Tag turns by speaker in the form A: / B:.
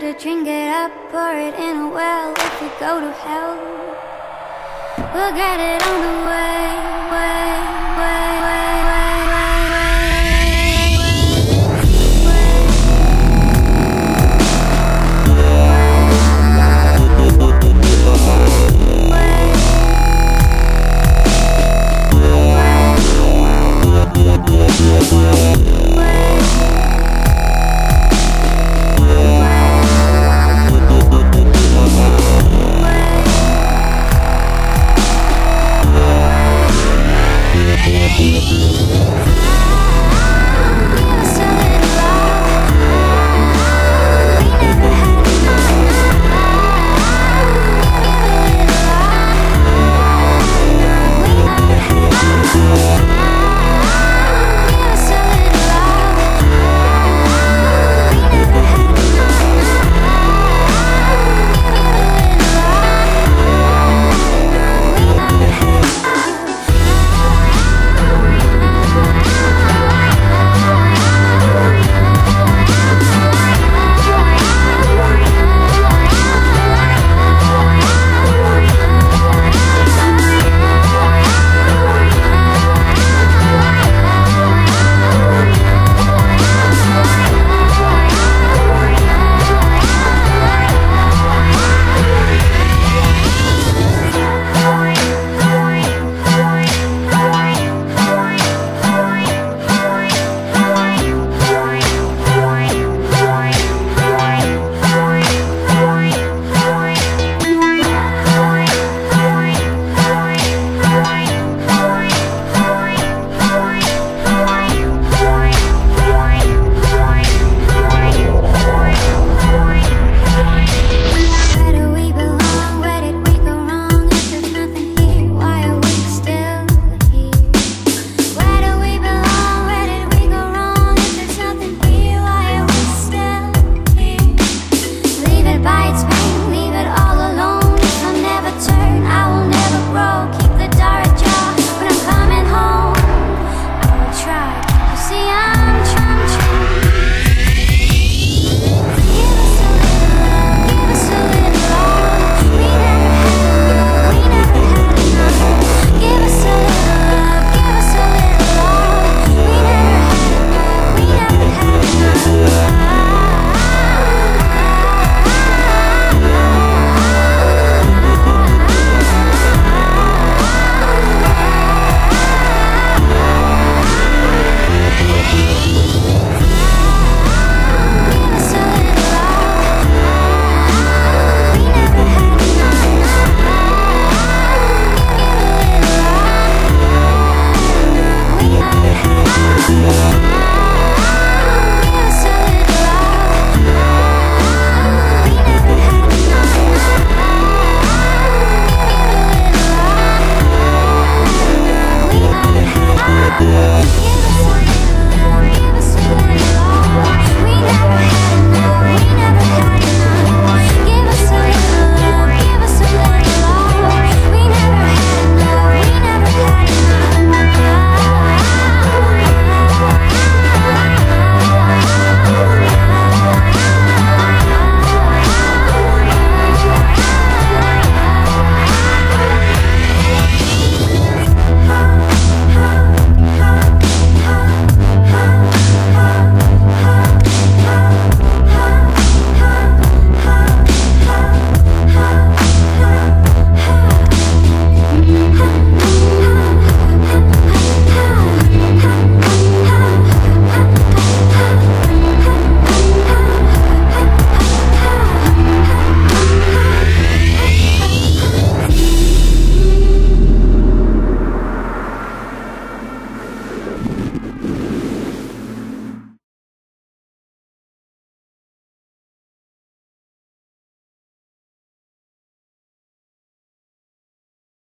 A: try to drink it up, pour it in a well. If we go to hell, we'll get it on the way, way, way. Yeah.